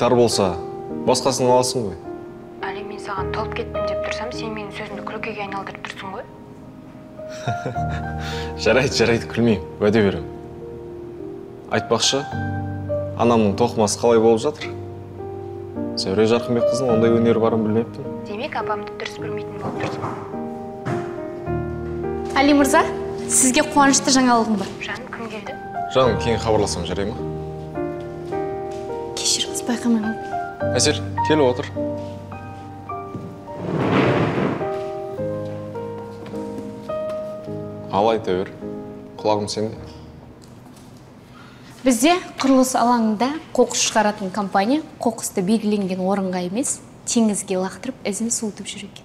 тар болса басқасын аласың ғой. Әлі мен саған толып кеттім деп тұрсам сен менің сөзімді күлкіге айналдырып тұрсың ғой. Жарайды жарайды күлмеймін уәде беремін. Айтпақшы анамның тоқымасы қалай болып жатыр? Зәуре жарқынбекқызының ондай өнері барын білмеппін. Демек апамды дұрыс білмейтін болып тұрсың. Али мырза сізге қуанышты жаңалығым бар. Жаным кім келді? Жаным кейін хабарласам жарай ма? Кешіріңіз байқамай қалдым әсел келіп отыр ал айта бер құлағым сенде бізде құрылыс алаңында қоқыс шығаратын компания қоқысты белгіленген орынға емес теңізге лақтырып ізін суытып жүр екен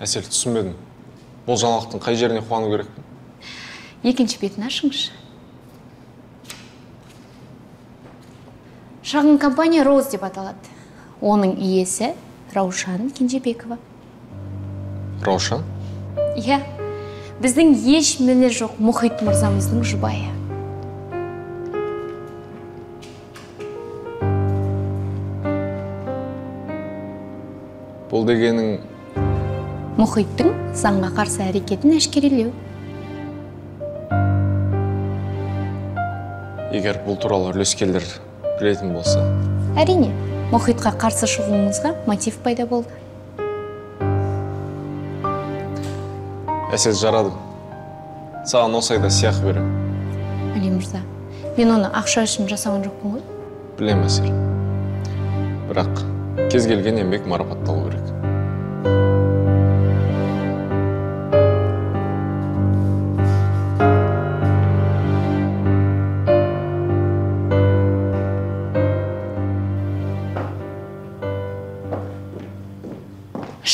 әсел түсінбедім бұл жаңалықтың қай жеріне қуану керекпін екінші бетін ашыңызшы. Шағын компания роуз деп аталады. Оның иесі раушан кенжебекова. Раушан? Иә. Біздің еш міні жоқ мұхит мырзамыздың жұбайы. Бұл дегенің мұхиттың заңға қарсы әрекетін әшкерелеу. Егер бұл туралы үлескерлер білетін болса. Әрине мұхитқа қарсы шығуыңызға мотив пайда болды. Әсел жарадым. Саған осы айда сыйақы беремін. Әли мырза. Мен оны ақша үшін жасаған жоқпын ғой. Білемін әсел бірақ кез келген еңбек марапатталу керек.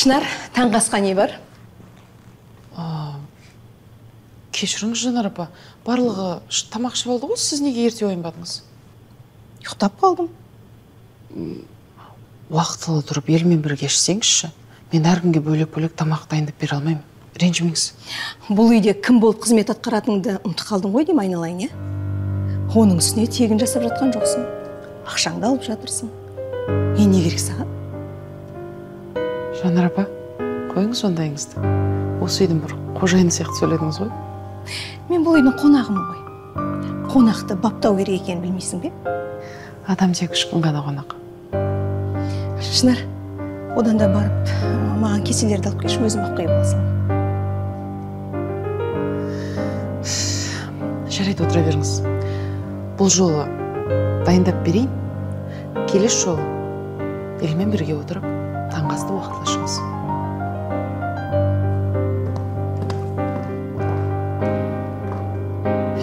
Шынар таңғы асқа не бар? Кешіріңіз жанар апа. Барлығы тамақ ішіп алды ғой сіз неге ерте оянбадыңыз? Ұйықтап қалдым. Уақытылы тұрып елмен бірге ішсеңізші мен әркімге бөлек бөлек тамақ дайындап бере алмаймын. Ренжімеңіз. Бұл үйде кім болып қызмет атқаратыныңды ұмытып қалдың ғой деймін айналайын иә? Оның үстіне тегін жасап жатқан жоқсың. Ақшаңды алып жатырсың. Не керек саған? Жанар апа қойыңыз ондайыңызды? Осы үйдің бір қожайыны сияқты сөйледіңіз ғой. Мен бұл үйдің қонағымын ғой. Қонақты баптау керек екенін білмейсің бе? Адам тек үш күн ғана қонақ. Шынар одан да барып маған кеселерді алып келші өзім ақ құйып алсам. Жарайды отыра беріңіз. Бұл жолы дайындап берейін. Келесі жолы елмен бірге отырып таңғы асты уақытылы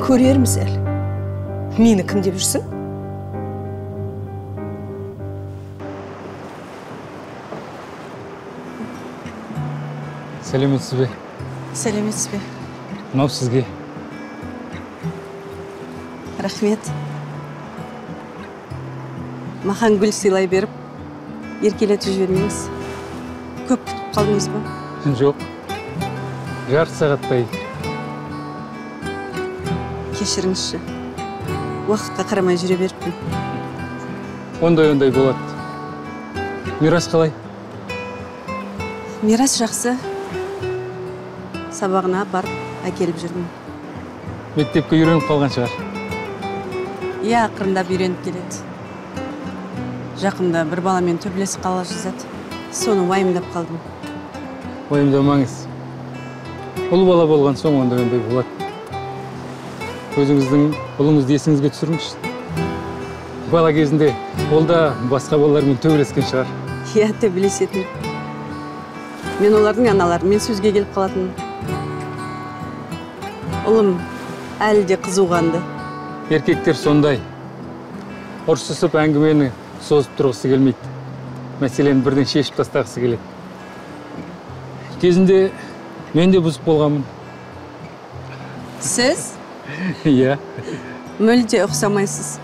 көрерміз әлі мені кім деп жүрсің сәлеметсіз бе сәлеметсіз бе мынау сізге рахмет маған гүл сыйлай беріп еркелетіп жібермеңіз көп күтіп қалдыңыз ба жоқ жарты сағаттай кешіріңізші. Уақытқа қарамай жүре беріппін. Ондай ондай болады. Мирас қалай? Мирас жақсы. Сабағына апарып әкеліп жүрмін. Мектепке үйреніп қалған шығар. Иә ақырындап үйреніп келеді. Жақында бір баламен төбелесіп қала жаздады соны уайымдап қалдым. Уайымдамаңыз. Ұл бала болған соң ондай ондай болады. Өзіңіздің ұлыңызды есіңізге түсіріңізші. Бала кезінде ол да басқа балалармен төбелескен шығар. Иә төбелесетін. Мен олардың аналарымен сөзге келіп қалатынмын. Ұлым әлі де қызуғанды. Еркектер сондай. Ұрсысып әңгімені созып тұрғысы келмейді. Мәселені бірден шешіп тастағысы келеді. Кезінде мен де бұзып болғанмын. Сіз? иә. Мүлде ұқсамайсыз.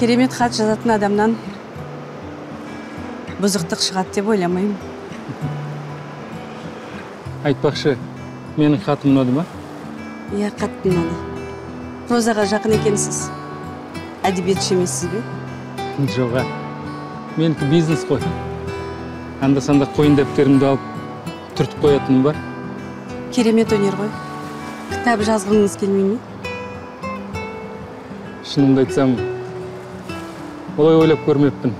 Керемет хат жазатын адамнан бұзықтық шығады деп ойламаймын. Айтпақшы менің хатым ұнады ма? Иә қатты ұнады. Прозаға жақын екенсіз. Әдебиетші емессіз бе? Жоға. Менікі бизнес қой. Анда санда қойын дәптерімді алып түртіп қоятыным бар. Керемет өнер ғой. Кітап жазғыңыз келмей ме шынымды айтсам олай ойлап көрмеппін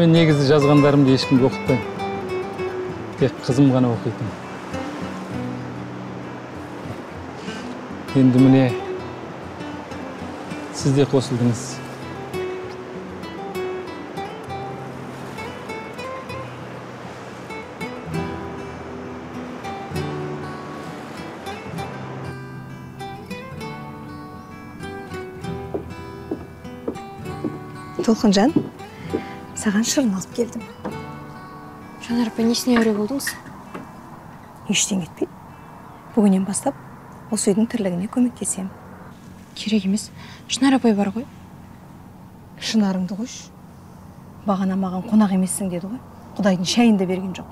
мен негізі жазғандарымды ешкімге оқытпаймын тек қызым ғана оқитын енді міне сіз де қосылдыңыз толқынжан саған шырын алып келдім. Жанар апай несіне әуре болдыңыз? Ештеңе етпейді бүгіннен бастап осы үйдің тірлігіне көмектесемін. Керек емес. Шынар апай бар ғой. Шынарыңды қойшы. Бағана маған қонақ емессің деді ғой. Құдайдың шайын да берген жоқ.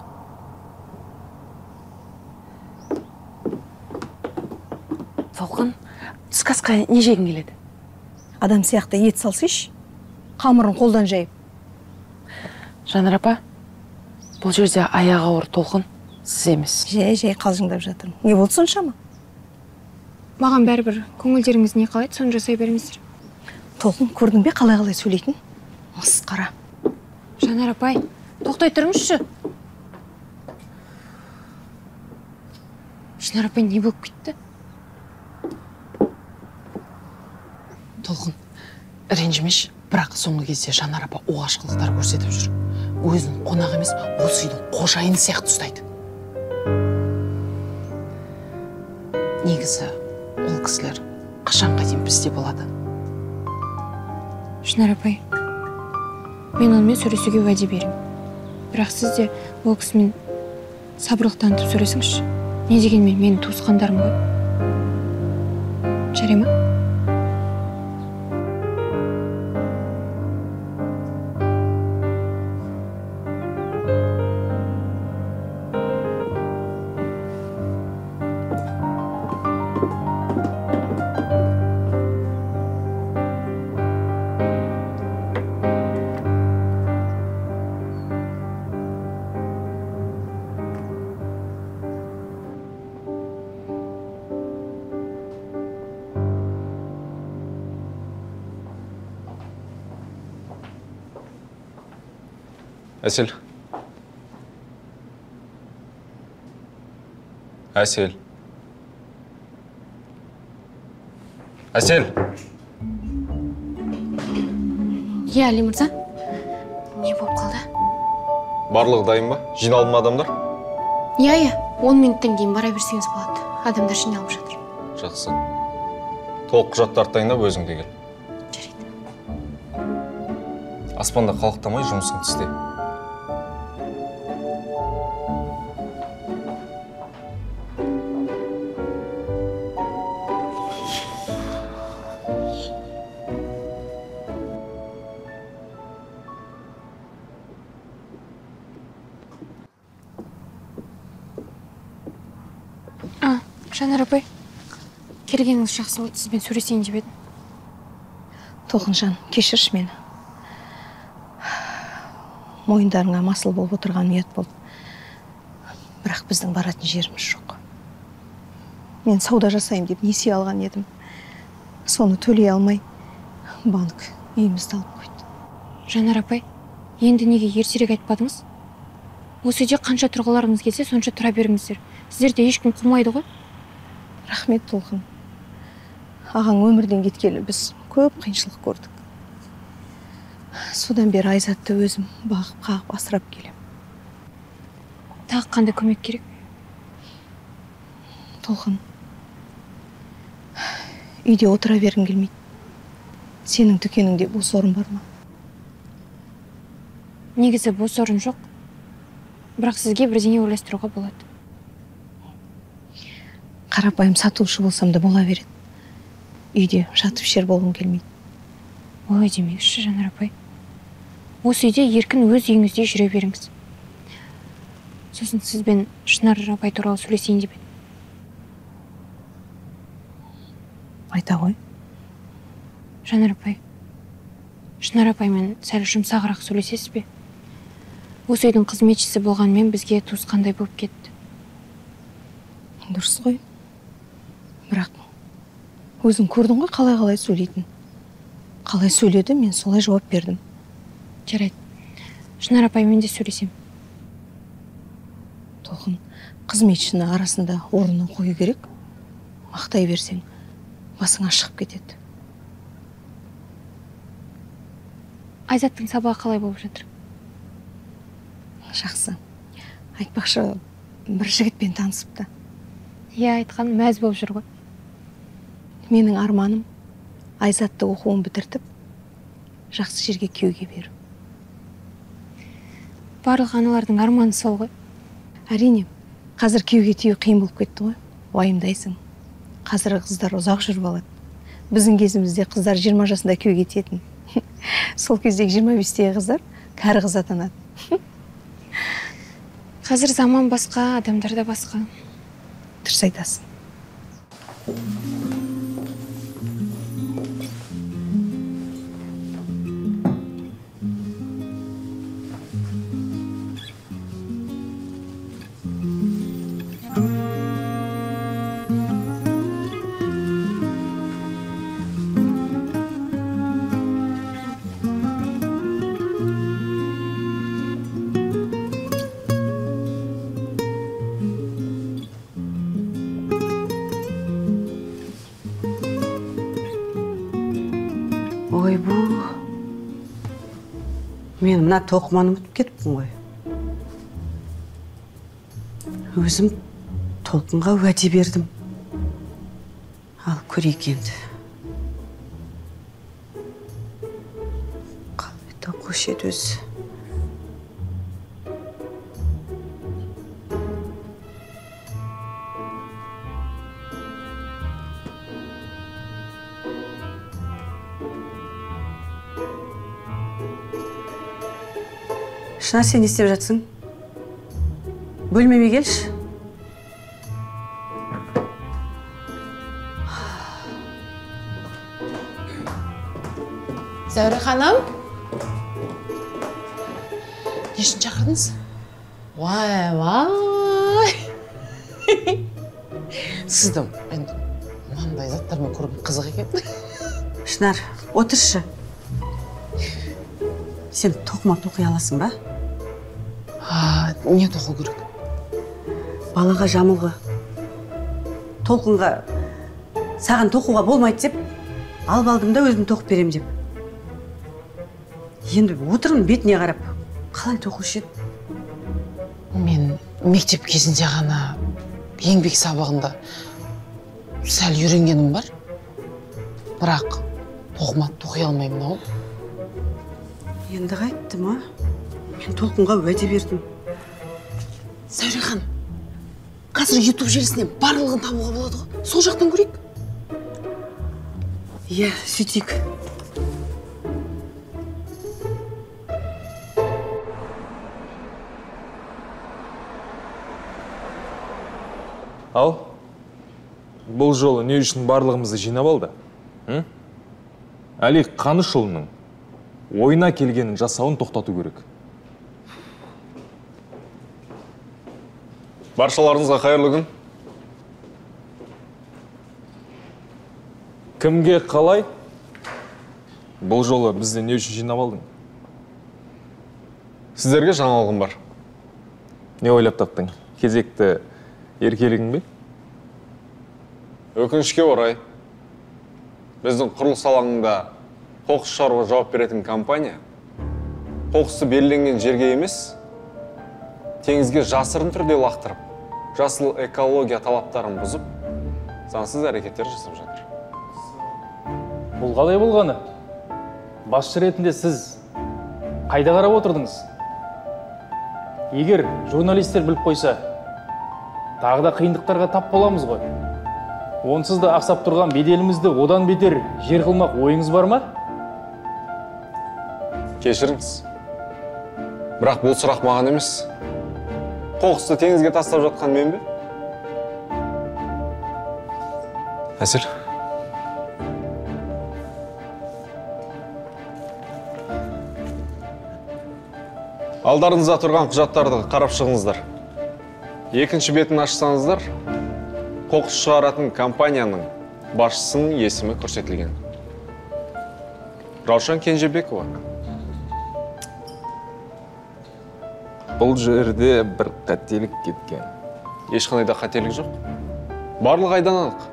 Толқын түскі асқа не жегің келеді? Адам сияқты ет салсайшы. Қамырын қолдан жайып. Жанар апа бұл жерде аяғы ауыр толқын сіз емес. Жай жай қалжыңдап жатырмын. Не болды соншама? Маған бәрібір көңілдеріңіз не қалайды соны жасай беріңіздер. Толқын көрдің бе қалай қалай сөйлейтін масқара. Жанар апай тоқтай тұрыңызшы. Шынар апай не болып кетті? Толқын ренжімеші. Бірақ соңғы кезде жанар апа оғаш көрсетіп жүр. Өзін қонақ емес осы үйдің қожайыны сияқты ұстайды. Негізі ол кісілер қашанға дейін бізде болады? Шынар апай мен онымен сөйлесуге уәде беремін. Бірақ сіз де ол кісімен сабырлық танытып сөйлесіңізші. Не дегенмен менің туысқандарым ғой. Жарай ма? Әсел әсел әсел иә әли мырза не болып қалды барлығы дайын ба жиналды ма адамдар иә иә он минуттан кейін бара берсеңіз болады адамдар жиналып жатыр жақсы. Толық құжаттарды дайындап өзің де кел. Аспанда қалықтамай жұмысыңды істе жақсы болды сізбен сөйлесейін деп едім. Толқынжан кешірші мені. Мойындарыңа масыл болып отырған ұят болды. Бірақ біздің баратын жеріміз жоқ. Мен сауда жасаймын деп несие алған едім. Соны төлей алмай банк үйімізді алып қойды. Жанар апай енді неге ертерек айтпадыңыз? Осы үйде қанша тұрғыларыңыз келсе сонша тұра беріңіздер. Сіздерді ешкім қумайды ғой. Рахмет толқын. Ағаң өмірден кеткелі біз көп қиыншылық көрдік. Содан бері айзатты өзім бағып қағып асырап келем. Тағы қандай көмек керек? Толқын үйде отыра бергім келмейді. Сенің дүкеніңде бос орын бар ма? Негізі бос орын жоқ. Бірақ сізге бірдеңе ойластыруға болады. Қарапайым сатушы болсам да бола береді. Үйде жатып ішер болғым келмейді. Олай демеңізші жанар апай. Осы үйде еркін өз үйіңізде жүре беріңіз. Сосын сізбен шынар апай туралы сөйлесейін деп едім. Айта ғой. Жанар апай шынар апаймен сәл жұмсағырақ сөйлесесіз бе? Осы үйдің қызметшісі болғанымен бізге туысқандай болып кетті. Дұрыс қой. Бірақ өзің көрдің ғой қалай қалай сөйлейтін. Қалай сөйледі мен солай жауап бердім. Жарайды. Шынар апаймен де сөйлесемін толқын қызметшіні арасында орнына қою керек. Мақтай берсең басыңа шығып кетеді. Айзаттың сабағы қалай болып жатыр? Жақсы. Айтпақшы бір жігітпен танысыпты. Иә айтқан мәз болып жүр ғой. Менің арманым айзатты оқуын бітіртіп жақсы жерге күйеуге беру. Барлық аналардың арманы сол ғой. Әрине қазір күйеуге тию қиын болып кетті ғой. Уайымдайсың. Қазіргі қыздар ұзақ жүріп алады. Біздің кезімізде қыздар 20 жасында күйеуге тиетін. Сол кездегі 25-тегі қыздар кәрі қыз атанады. Қазір заман басқа адамдар да басқа. Дұрыс айтасың. Мен мына тоқыманы ұмытып кетіппін ғой. Өзім толқынға уәде бердім. Ал көрейік енді. Қалай тауқушы еді өзі шынар сен не істеп жатсың бөлмеме келші. Зәуре ханым? Не үшін шақырдыңыз? Уай уай. Сізді енді мынандай заттармен көрген қызық екен. Шынар отыршы. Сен тоқыма тоқи аласың ба? Не тоқу керек балаға жамылғы толқынға саған тоқуға болмайды деп алып алдым да өзім тоқып берем деп енді отырмын бетіне қарап қалай тоқушы еді мен мектеп кезінде ғана еңбек сабағында сәл үйренгенім бар бірақ тоқыма тоқи алмаймын ау енді қайтты ма мен толқынға уәде бердім зәуре ханым қазір ютуб желісінен барлығын табуға болады ғой. Сол жақтан көрейік. Иә сөйтейік. Ал бұл жолы не үшін барлығымызды жинап алды? Әли қанышұлының ойына келгенін жасауын тоқтату керек. Баршаларыңызға қайырлы күн. Кімге қалай? Бұл жолы бізді не үшін жинап алдың? Сіздерге жаңалығым бар. Не ойлап таптың? Кезекті еркелігің бе? Өкінішке орай біздің құрылыс алаңында қоқыс шығаруға жауап беретін компания қоқысты белгіленген жерге емес теңізге жасырын түрде лақтырып жасыл экология талаптарын бұзып заңсыз әрекеттер жасап жатыр. Бұл қалай болғаны? Басшы ретінде сіз қайда қарап отырдыңыз? Егер журналистер біліп қойса тағы да қиындықтарға тап боламыз ғой. Онсыз да ақсап тұрған беделімізді одан бетер жер қылмақ ойыңыз бар ма? Кешіріңіз. Бірақ бұл сұрақ маған емес. Қоқысты теңізге тастап жатқан мен бе? Әсел алдарыңызда тұрған құжаттарды қарап шығыңыздар. Екінші бетін ашсаңыздар қоқыс шығаратын компанияның басшысының есімі көрсетілген. Раушан кенжебекова. Бұл жерде бір қателік кеткен. Ешқандай да қателік жоқ. Барлық айдан анық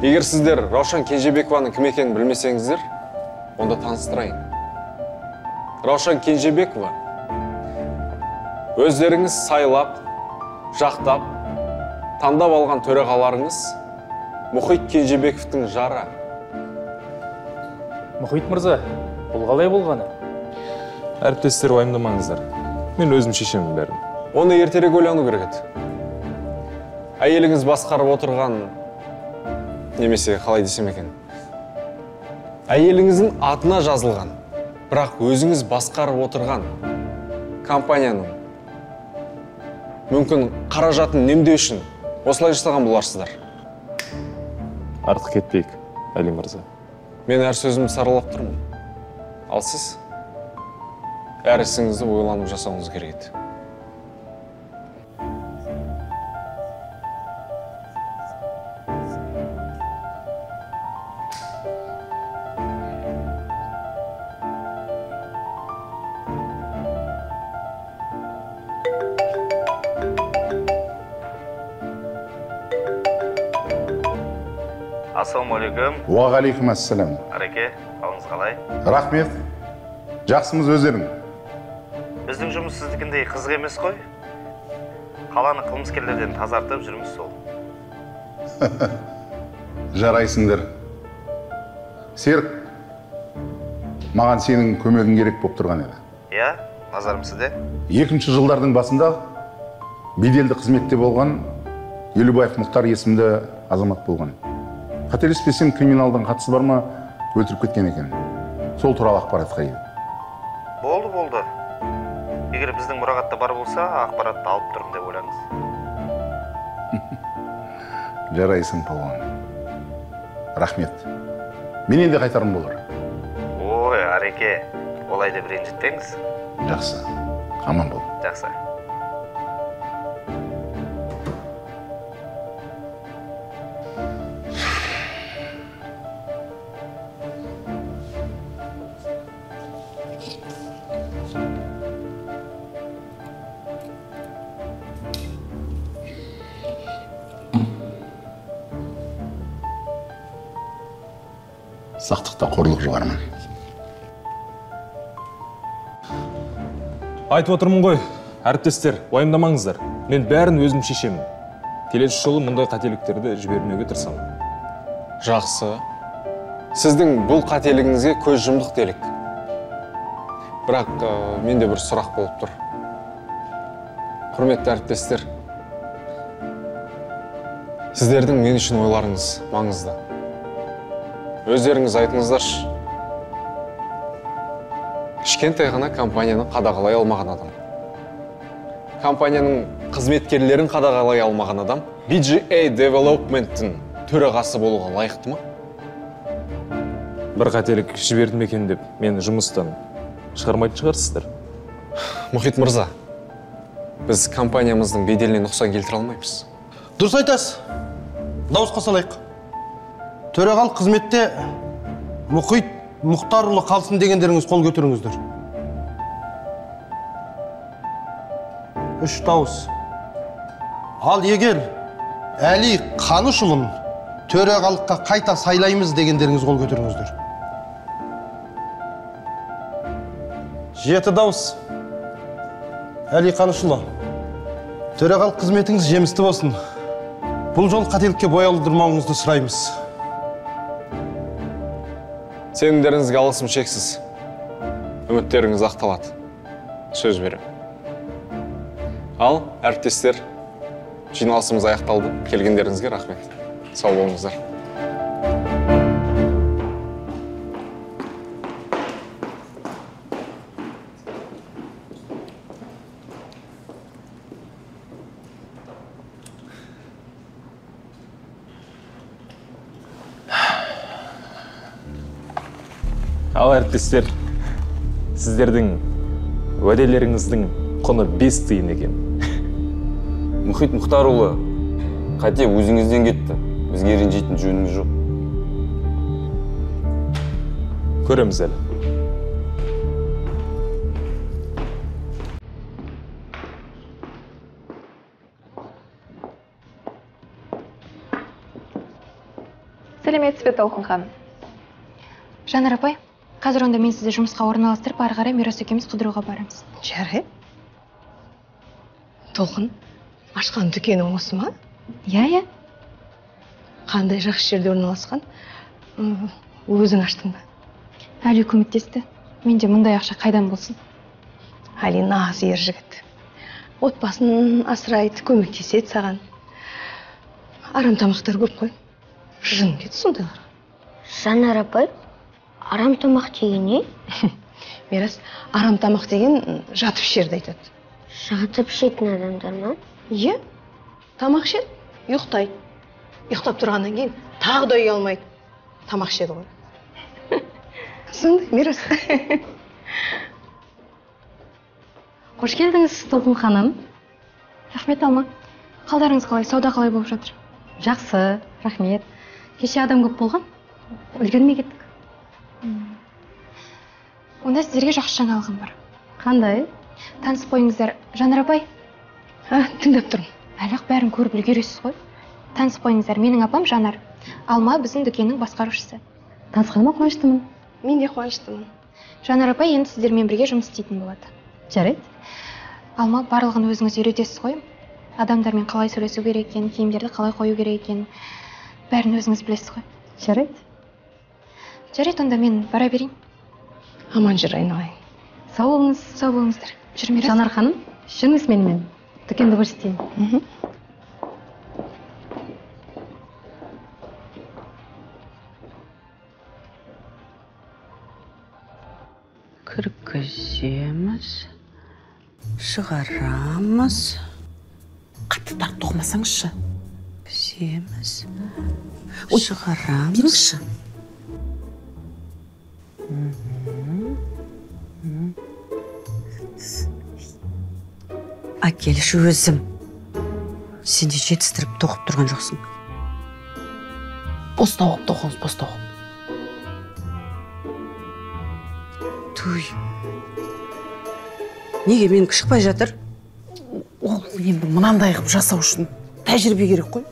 егер сіздер раушан кенжебекованың кім екенін білмесеңіздер онда таныстырайын. Раушан кенжебекова өздеріңіз сайлап жақтап таңдап алған төрағаларыңыз мұхит кенжебековтің жары. Мұхит мырза бұл қалай болғаны? Әріптестер уайымдамаңыздар мен өзім шешемін бәрін. Оны ертерек ойлану керек еді. Әйеліңіз басқарып отырған немесе қалай десем екен? Әйеліңіздің атына жазылған бірақ өзіңіз басқарып отырған компанияның мүмкін қаражатын үнемдеу үшін осылай жасаған боларсыздар. Артық кетпейік әли мырза. Мен әр сөзімді саралап тұрмын. Ал сіз? Әр ісіңізді ойланып жасауыңыз керек еді. Ассалаумағалейкум уағалейкум ассалам ареке қалыңыз қалай? Рахмет. Жақсымыз өздерің. Сіздікіндей қызық емес қой. Қаланы қылмыскерлерден тазартып жүрміз сол. Жарайсыңдар. Серік маған сенің көмегің керек болып тұрған еді. Иә назарым сізде? Екінші жылдардың басында беделді қызметте болған елубаев мұхтар есімді азамат болған. Қателеспесем криминалдың қатысы бар ма өлтіріп кеткен екен. Сол туралы ақпаратқа ие. Бар болса ақпаратты алып тұрмын деп ойлаңыз. Жарайсың палуан. Рахмет. Мен енді қайтарым болар. Ой ареке олай деп ренжітпеңіз. Жақсы. Аман бол. Жақсы. Сақтықта қорлық жоғармын. Айтып отырмын ғой әріптестер уайымдамаңыздар. Мен бәрін өзім шешемін. Келесі жолы мұндай қателіктерді жібермеуге тырысамын. Жақсы. Сіздің бұл қателігіңізге көз жұмдық делік. Бірақ ә, менде бір сұрақ болып тұр. Құрметті әріптестер сіздердің мен үшін ойларыңыз маңызды. Өздеріңіз айтыңыздаршы. Кішкентай ғана компанияны қадағалай алмаған адам. Компанияның қызметкерлерін қадағалай алмаған адам BGA Development'тің төрағасы болуға лайықты ма? Бір қателік жібердім екен деп мені жұмыстан шығармайтын шығарсыздар. Мұхит мырза біз компаниямыздың беделіне нұқсан келтіре алмаймыз. Дұрыс айтасыз. Дауысқа салайық. Төрағалық қызметте мұхит мұхтарұлы қалсын дегендеріңіз қол көтеріңіздер. Үш дауыс. Ал егер әли қанышұлын төрағалыққа қайта сайлаймыз дегендеріңіз қол көтеріңіздер. Жеті дауыс. Әли қанышұлы төрағалық қызметіңіз жемісті болсын. Бұл жол қателікке бой алдырмауыңызды сұраймыз. Сенімдеріңізге алғысым шексіз. Үміттеріңіз ақталады. Сөз беремін ал әріптестер жиналысымыз аяқталды. Келгендеріңізге рахмет. Сау болыңыздар. Әріптестер сіздердің уәделеріңіздің құны бес тиын екен. Мұхит мұхтарұлы қате өзіңізден кетті. Бізге ренжитін жөніміз жоқ. Көреміз әлі. Сәлеметсіз бе толқын ханым? Жанар апай? Қазір онда мен сізді жұмысқа орналастырып ары қарай мирас екеуміз қыдыруға барамыз. Жарайды толқын ашқан дүкенің осы ма? Иә иә. Қандай жақсы жерде орналасқан? Өзің аштың ба әли көмектесті. Менде мұндай ақша қайдан болсын? Әли нағыз ер жігіт. Отбасын асырайды көмектеседі саған. Арам тамақтар көп қой. Жын кетті сондайлар. Жанар апай арам тамақ деген не? Мирас арам тамақ деген жатып ішерді айтады. Жатып ішетін адамдар ма? Иә тамақ ішеді ұйықтайды. Ұйықтап тұрғаннан кейін тағы да ұялмайды тамақ ішеді ғой. Сондай мирас? Қош келдіңіз толқын ханым. Рахмет алма. Қалдарыңыз қалай? Сауда қалай болып жатыр? Жақсы рахмет. Кеше адам көп болған. Үлгермей кеттік. Онда сіздерге жақсы жаңалығым бар. Қандай? Танысып қойыңыздар жанар апай. Тыңдап тұрмын. Әлі ақ бәрін көріп үлгересіз ғой. Танысып қойыңыздар менің апам жанар. Алма біздің дүкеннің басқарушысы. Танысқаныма қуаныштымын. Мен де қуаныштымын. Жанар апай енді сіздермен бірге жұмыс істейтін болады. Жарайды. Алма барлығын өзіңіз үйретесіз ғой. Адамдармен қалай сөйлесу керек екенін киімдерді қалай қою керек екенін бәрін өзіңіз білесіз ғой. Жарайды. Жарайды онда мен бара берейін. Аман жүр айналайын. Сау болыңыз сау болыңыздар. Жүр мирас жанар ханым жүріңіз менімен дүкенді көрсетейін кіргіземіз. Шығарамыз. Қатты тартып тоқымасаңызшы. Кіргіземіз Ой, шығарамыз. Әкелші өзім. Сен де жетістіріп тоқып тұрған жоқсың. Бостау қылып тоқыңыз бостау қылып туй. Неге менікі шықпай жатыр? Ол енді мынандай қылып жасау үшін тәжірибе керек қой.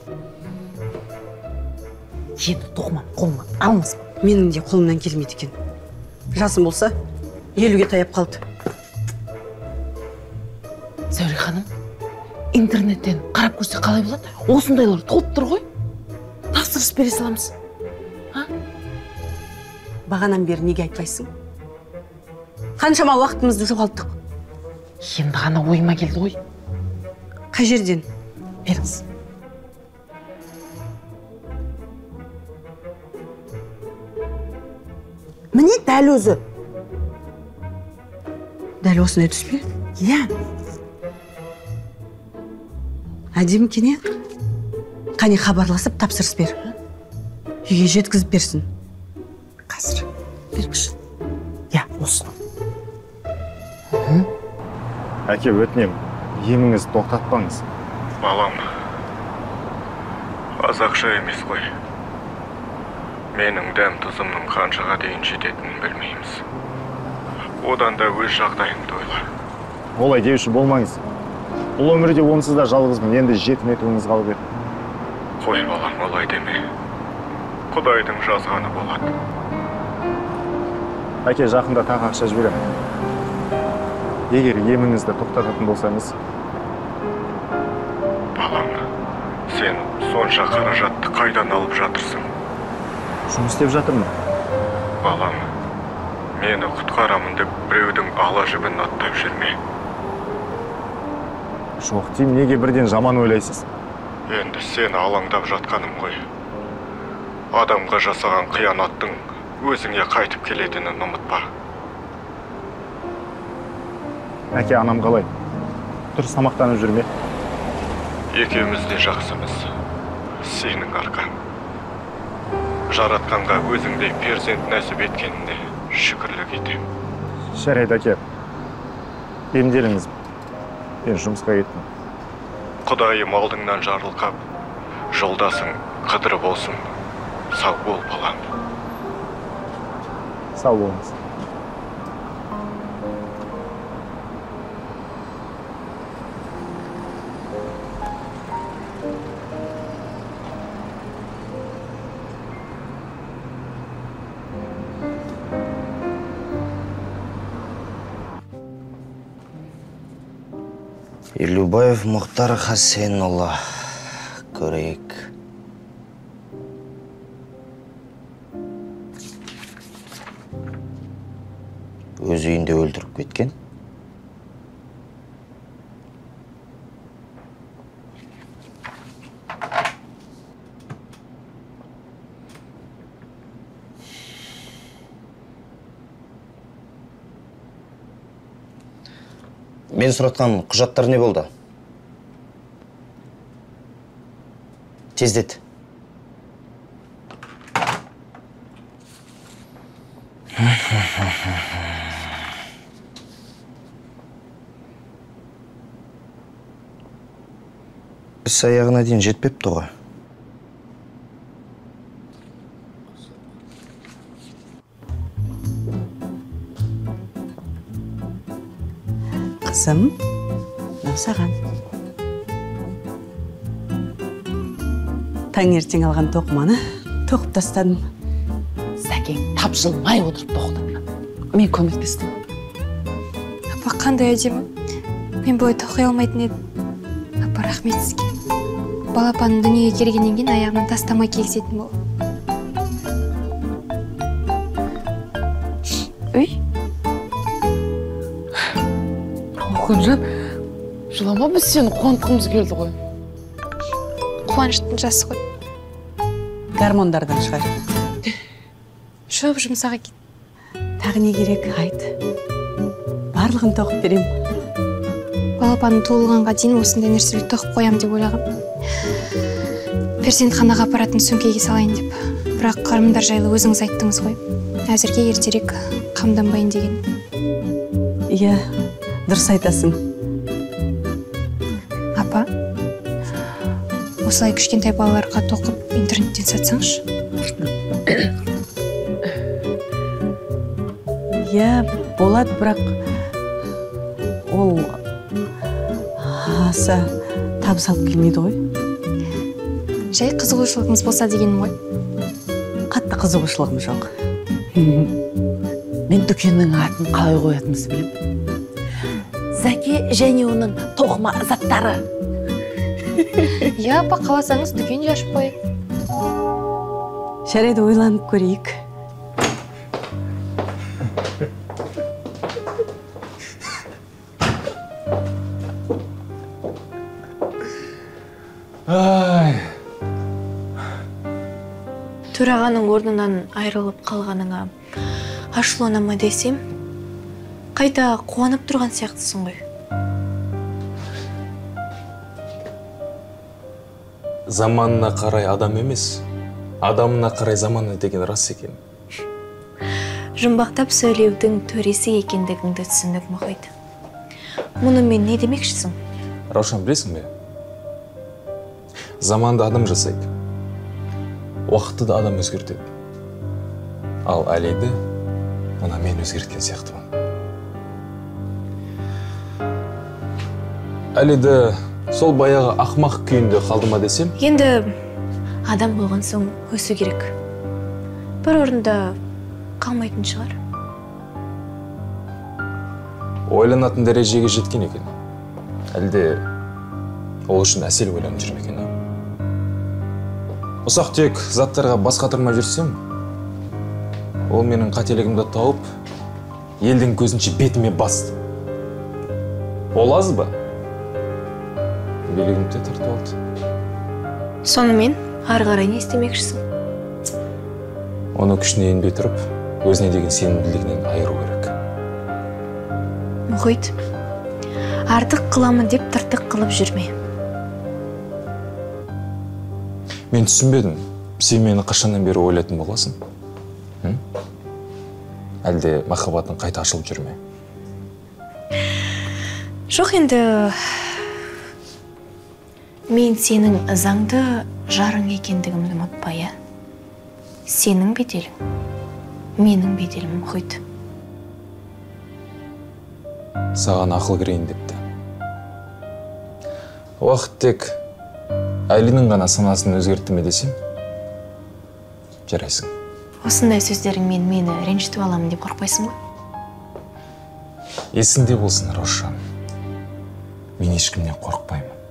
Енді тоқымам қолыма алмас менің де қолымнан келмейді екен. Жасым болса елуге таяп қалды. Қарап көрсек қалай болады? Осындайлар толып тұр ғой. Тапсырыс бере саламыз. Бағанан бері неге айтпайсың? Қаншама уақытымызды жоғалттық. Енді ғана ойыма келді ғой. Қай жерден? Беріңіз. Міне дәл өзі. Дәл осындай түс пе? Иә. Әдемі екен иә қане хабарласып тапсырыс бер. Үйге жеткізіп берсін. Қазір. Бергіші иә осыны әке өтінемін еміңізді тоқтатпаңыз. Балам. Аз ақша емес қой. Менің дәм тұзымның қаншаға дейін жететінін білмейміз. Одан да өз жағдайыңды ойла. Олай деуші болмаңыз. Бұл өмірде онсыз да жалғызбын. Енді жетім етуіңіз қалып еді. Қой балам олай деме. Құдайдың жазғаны болады әке жақында тағы ақша жіберемін егер еміңізді тоқтататын болсаңыз. Балам сен сонша қаражатты қайдан алып жатырсың? Жұмыс істеп жатырмын. Балам мені құтқарамын деп біреудің ала жібін аттап жүрме. Жоқ деймін неге бірден жаман ойлайсыз? Енді сен алаңдап жатқаным ғой. Адамға жасаған қиянаттың өзіңе қайтып келетінін ұмытпа. Әке анам қалай? Дұрыс тамақтанып жүр ме? Екеуміз де жақсымыз. Сенің арқаң жаратқанға өзіңдей перзент нәсіп еткеніне шүкірлік етемін жарайды әке. Емделіңіз. Мен жұмысқа кеттім. Құдайым алдыңнан жарылқап жолдасың қыдыр болсын. Сау бол балам. Сау болыңыз. Елубаев мұхтар хасенұлы көрейік. Өз үйінде өлтіріп кеткен. Мен сұратқан құжаттар не болды? Тездет. Іс аяғына дейін жетпепті ғой. Мынау саған таңертең алған тоқыманы тоқып тастадым. Сәкең тапжылмай отырып тоқтатқан мен көмектестім. Апа қандай әдемі. Мен бұлай тоқи алмайтын едім. Апа рахмет сізге. Балапаным дүниеге келгеннен кейін аяғынан тастамай кигізетін бол оқынжан жылама біз сені қуантқымыз келді ғой. Қуаныштың жасы ғой. Гормондардан шығар. Жоқ жұмсақ екен. Тағы не керек айт. Барлығын тоқып беремін балапаным туылғанға дейін осындай нәрселерді тоқып қоямын деп ойлағам. Перзентханаға апаратын сөмкеге салайын деп. Бірақ қарымдар жайлы өзіңіз айттыңыз ғой. Әзірге ертерек қамданбайын деген. Иә дұрыс айтасың. Апа осылай кішкентай балаларға тоқып интернеттен сатсаңызшы. Иә болады бірақ ол аса табыс алып келмейді ғой. Жай қызығушылығыңыз болса дегенім ғой. Қатты қызығушылығым жоқ. Мен дүкеннің атын қалай қоятынымызды білемін. Зәке және оның тоқыма заттары. Иә апа қаласаңыз дүкен де ашып қояйық жарайды ойланып көрейік. Ай. Төрағаның орнынан айырылып қалғаныңа ашуланама десем қайта қуанып тұрған сияқтысың ғой. Заманына қарай адам емес адамына қарай заманы деген рас екен. Жұмбақтап сөйлеудің төресі екендігіңді түсіндік мұхит. Мұнымен не демекшісің? Раушан білесің бе? Заманды адам жасайды уақытты да адам өзгертеді. Ал әлиді мына мен өзгерткен сияқтымын. Әлиді сол баяғы ақмақ күйінде қалды ма десем? Енді адам болған соң өсу керек. Бір орында қалмайтын шығар. Ойланатын дәрежеге жеткен екен. Әлде ол үшін әсел ойланып жүр ме екен ұсақ түйек заттарға бас қатырмай жүрсем ол менің қателігімді тауып елдің көзінше бетіме басты. Ол аз ба? Билігімді де тартып алды сонымен ары қарай не істемекшісің? Оны күшіне енбей тұрып өзіне деген сенімділігінен айыру керек. Мұхит артық қыламын деп тыртық қылып жүрме. Мен түсінбедім сен мені қашаннан бері ойлайтын боласың. Әлде махаббатың қайта ашылып жүр ме жоқ енді мен сенің ызаңды жарың екендігімді ұмытпа иә сенің беделің менің беделім мұхит. Саған ақыл кірейін депті. Уақыт тек әлиннің ғана санасын өзгертті ме десем жарайсың. Осындай сөздеріңмен мені ренжітіп аламын деп қорықпайсың ба? Есіңде болсын раушан. Мен ешкімнен қорықпаймын.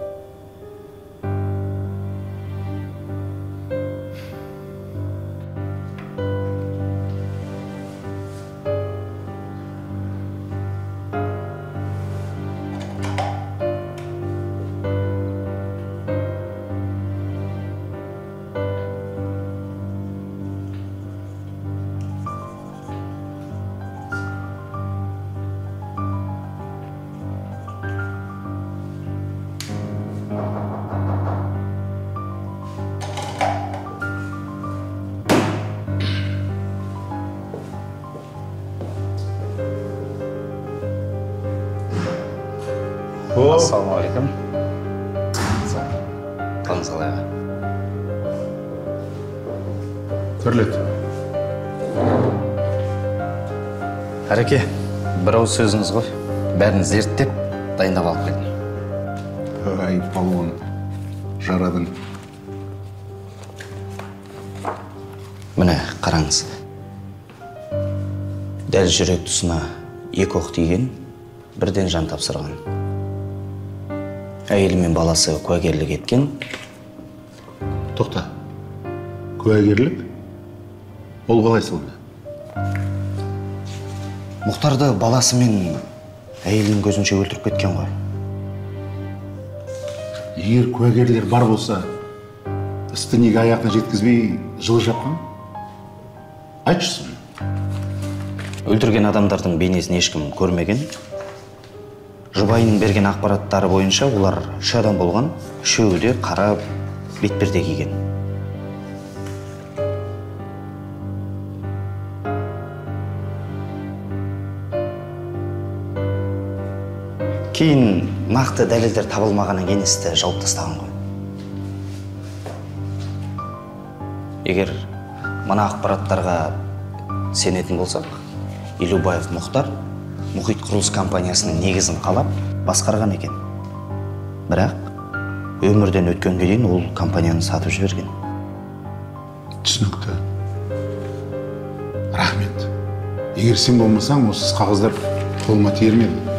Ассалаумағалейкум қалыңыз қалай аға төрлет. Әреке бір ауыз сөзіңіз ғой бәрін зерттеп дайындап алып келдім. Ай палуан. Жарадың міне қараңыз. Дәл жүрек тұсына екі оқ тиген бірден жан тапсырған. Әйелі мен баласы куәгерлік еткен. Тоқта куәгерлік? Ол қалай сонда? Мұхтарды баласы мен әйелінің көзінше өлтіріп кеткен ғой. Егер куәгерлер бар болса істі неге аяғына жеткізбей жылы жапқан? Айтшы соны. Өлтірген адамдардың бейнесін ешкім көрмеген. Жұбайының берген ақпараттары бойынша олар үш адам болған үшеуі де қара бетперде киген. Кейін нақты дәлелдер табылмағаннан кейін істі жауып тастаған ғой. Егер мына ақпараттарға сенетін болсақ елубаев мұхтар мұхит құрылыс компаниясының негізін қалап басқарған екен. Бірақ өмірден өткенге дейін ол компанияны сатып жіберген. Түсінікті. Рахмет. Егер сен болмасаң осы қағаздар қолыма тиер ме еді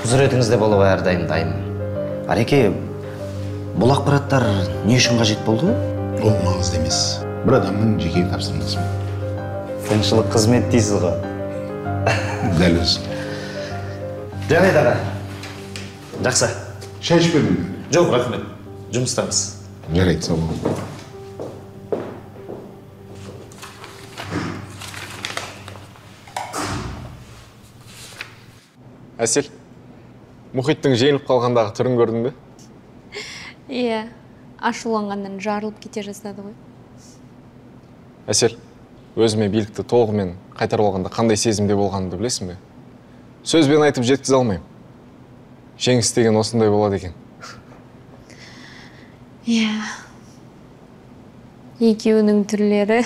құзыретіңізде болуға әрдайым дайынмын ареке бұл ақпараттар не үшін қажет болды? Ол маңызды емес. Бір адамның жеке тапсырмасы қызмет дейсіз ғой. Дәл өзі жарайды аға жақсы шай ішіп келдің жоқ рахмет жұмыстамыз жарайды сау бол әсел мұхиттың жеңіліп қалғандағы түрін көрдің бе иә ашуланғаннан жарылып кете жаздады ғой әсел өзіме билікті толығымен қайтарып алғанда қандай сезімде болғанымды білесің бе? Сөзбен айтып жеткізе алмаймын. Жеңіс деген осындай болады екен. Иә. Екеуінің түрлері.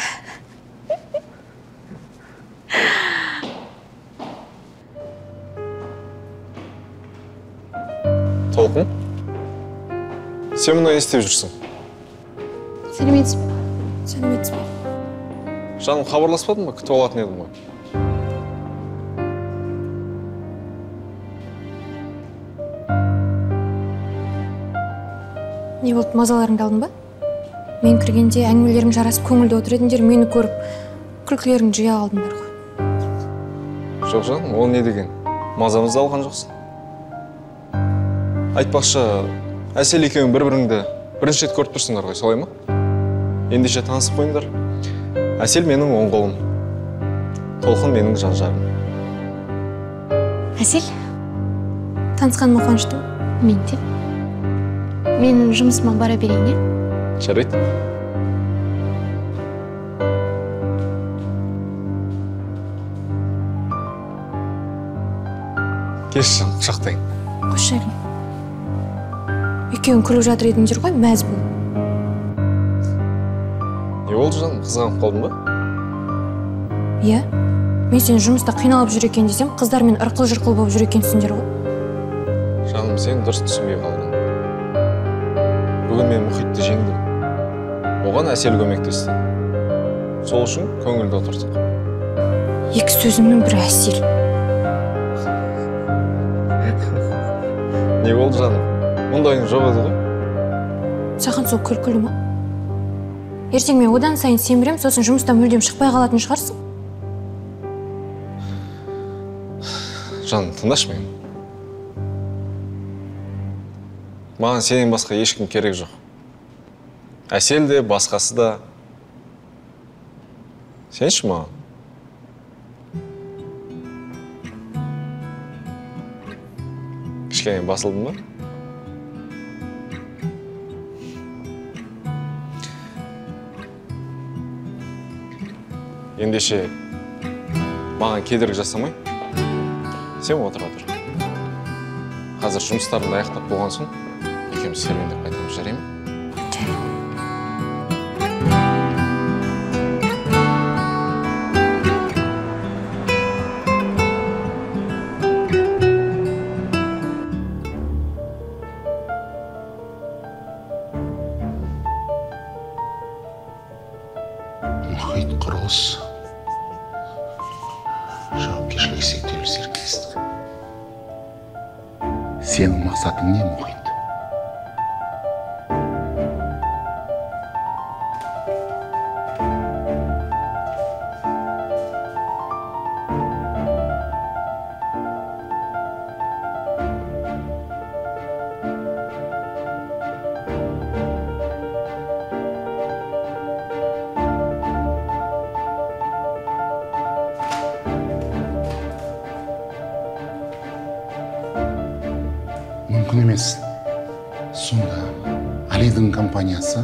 Толқын сен мұнда не істеп жүрсің? Сәлеметсіз бе сәлеметсіз бе жаным хабарласпадың ба? Күтіп алатын едім ғой. Не болды мазаларыңды алдың ба? Мен кіргенде әңгімелерің жарасып көңілді отыр едіңдер мені көріп күлкілеріңді жия алдыңдар ғой. Жоқ жаным ол не деген? Мазамызды алған жоқсың. Айтпақшы әсел екеуің бір біріңді бірінші рет көріп тұрсыңдар ғой солай ма? Ендеше танысып қойыңдар. Әсел менің оң қолым. Толқын менің жан жарым әсел танысқаныма қуаныштымын мен де. Мен жұмысыма бара берейін иә жарайды. Келші жаным құшақтайын. Қош жайлы екеуің күліп жатыр едіңдер ғой мәз болып не болды жаным қызғанып қалдың ба иә мен сен жұмыста қиналып жүр екен десем қыздармен ырқыл жырқыл болып жүр екенсіңдер ғой. Жаным сен дұрыс түсінбей қалдың. Бүгін мен мұхитты жеңдім. Оған әсел көмектесті сол үшін көңілді отырдық. Екі сөзімнің бірі әсел. Не болды жаным? Мұндайың жоқ еді ғой. Саған сол күлкілі ма? Ертең мен одан сайын семірем сосын жұмыстан мүлдем шықпай қалатын шығарсың. Жаным тыңдашы мені маған сенен басқа ешкім керек жоқ. Әсел де басқасы да. Сенші маған? Кішкене басылдың ба? Ендеше маған кедергі жасамай сен отыра тұр. Қазір жұмыстарымды аяқтап болған соң екеуміз серуендеп қайтамыз жарай ма компаниясы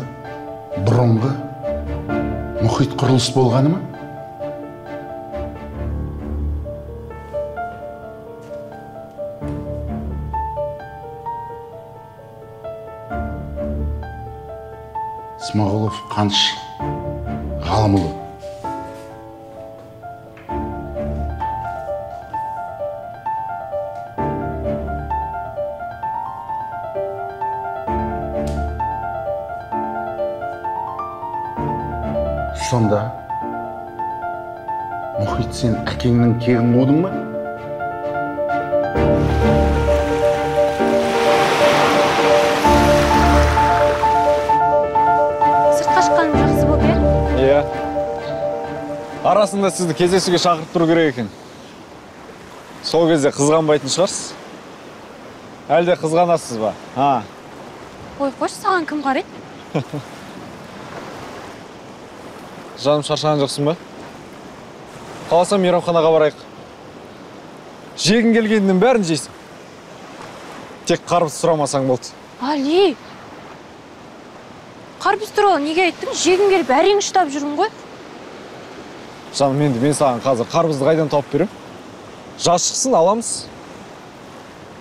бұрынғы мұхит құрылыс болғаны ма? Смағұлов қаныш. Кегін қудың ба сыртқа шыққаным жақсы болды иә? Иә. Арасында сізді кездесуге шақырып тұру керек екен. Сол кезде қызғанбайтын шығарсыз. Әлде қызғанасыз ба? А? Ой қойшы саған кім қарайды? Жаным шаршаған жоқсың ба? Қаласам мейрамханаға барайық. Жегің келгеннің бәрін жейсің. Тек қарбыз сұрамасаң болды. Али! Қарбыз туралы неге айттың? Жегім келіп әрең ұштап жүрмін ғой. Жаным енді мен саған қазір қарбызды қайдан тауып беремін жаз шықсын аламыз.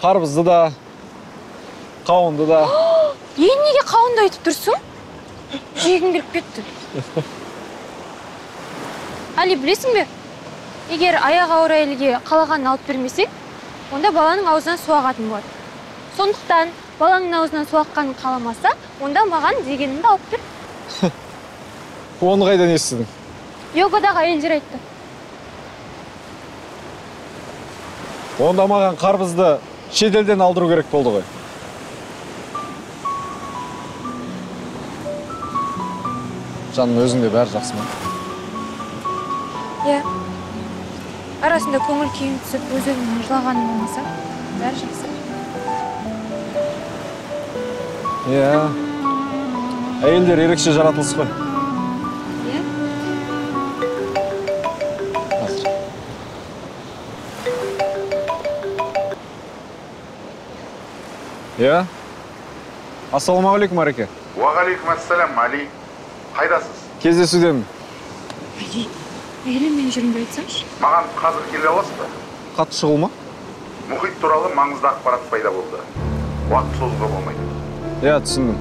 Қарбызды да қауынды да. Енді неге қауынды айтып тұрсың? Жегім келіп кетті. Али білесің бе? Егер аяғы ауыр әйелге қалағанын алып бермесең онда баланың аузынан су ағатын болады. Сондықтан балаңның аузынан су аққанын қаламаса онда маған дегеніңді алып бер оны қайдан естідің? Йогадағы әйелдер айтты. Онда маған қарбызды шетелден алдыру керек болды ғой. Жаным өзіңде бәрі жақсы ма? Иә. Арасында көңіл күйім түсіп өз өзімнің жылағаным болмаса бәрі жақсы. Иә. Әйелдер ерекше жаратылыс қой. Иә. Иә. Ассалаумағалейкум ареке. Уағалейкум ассалам али. Қайдасыз? Кездесудемін. Али. Әйелім мен жүрмін айтсаңшы. Маған қазір келе аласыз ба? Қатты шұғыл ма? Мұхит туралы маңызды ақпарат пайда болды. Уақыт созуға болмайды. Иә түсіндім.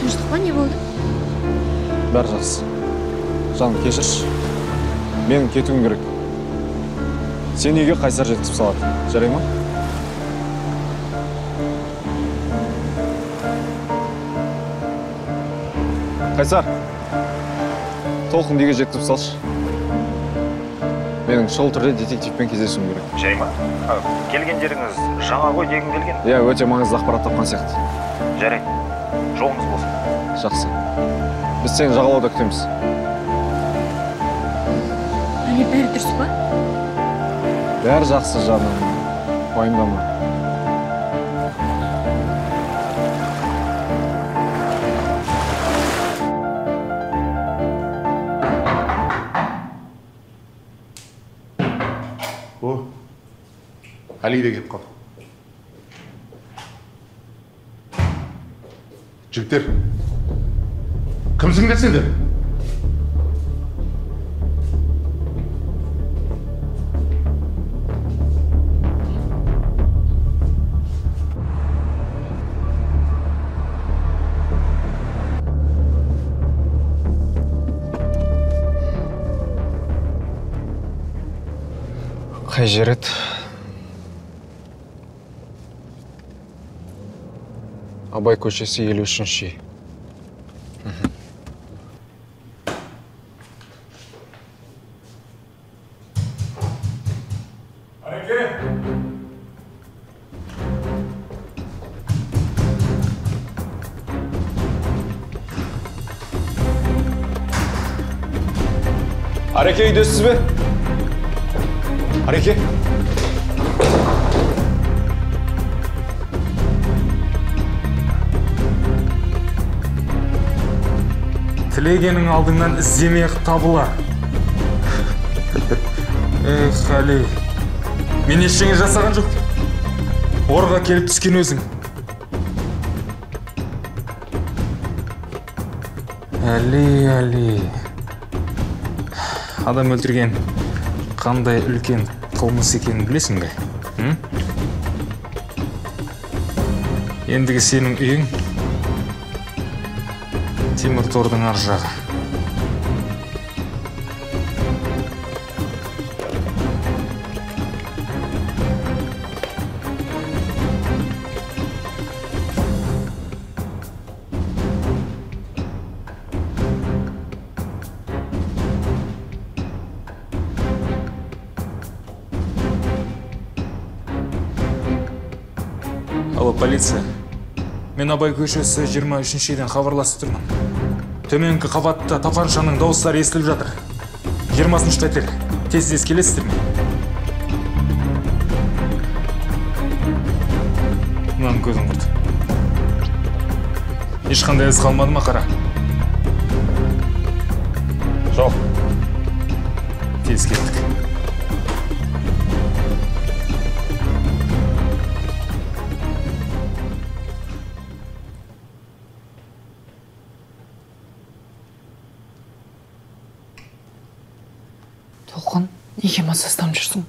Тыныштық па не болды? Бәрі жақсы. Жаным кешірші. Менің кетуім керек. Сен үйге қайсар жеткізіп салады? Жарай ма? Қайсар? Толқынды үйге жеткізіп салшы. Менің шұғыл түрде детективпен кездесуім керек. Жай ма келген жеріңіз жаңа ғой дегім келген? Иә өте маңызды ақпарат тапқан сияқты. Жарайды жолыңыз болсын. Жақсы. Біз сені жағалауда күтеміз. Али бәрі дұрыс па? Бәрі жақсы жаным. Уайымдама. Али де келіп қалды жігіттер кімсіңдер сендер қай жер еді Abay Koçesi Yeluş'un şeyi. Hareket gidiyorsunuz be. Hareket. Тілегенің алдыңнан іздемей ақ табылар эх әли мен ештеңе жасаған жоқ орға келіп түскен өзің. Әли әли. Адам өлтірген қандай үлкен қылмыс екенін білесің бе? Ендігі сенің үйің? Темір тордың ар алло полиция мен абай көшесі 23 үйден хабарласып тұрмын. Төменгі қабатта тапаншаның дауыстары естіліп жатыр. 20 пәтер. Тез тез келесіздер ме? Мынаның көзін құрт. Ешқандай із қалмады ма қара? Жоқ. Тез кеттік. Неге массажданып жүрсің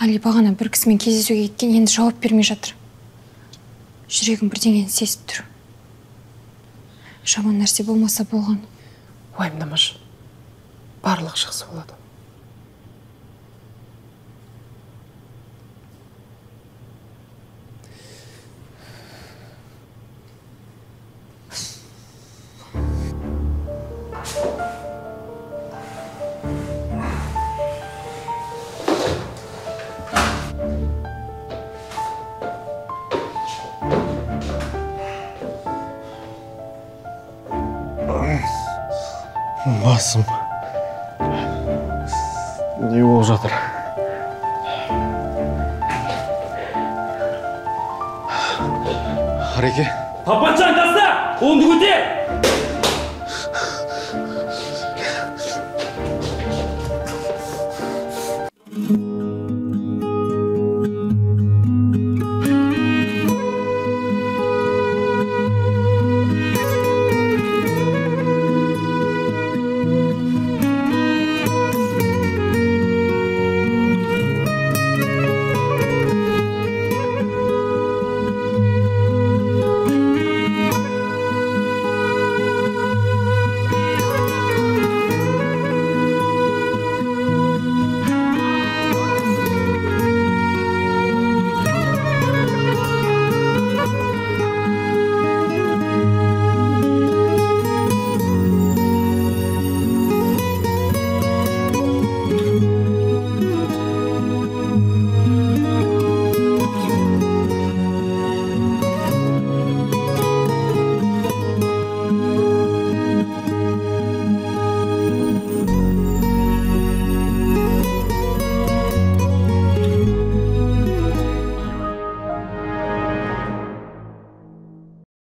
али бағана бір кісімен кездесуге кеткен енді жауап бермей жатыр. Жүрегім бірдеңені сезіп тұр. Жаман нәрсе болмаса болған. Уайымдамашы. Барлығы жақсы болады. Басым не болып жатыр ареке тапаншаны таста қолыңды көтер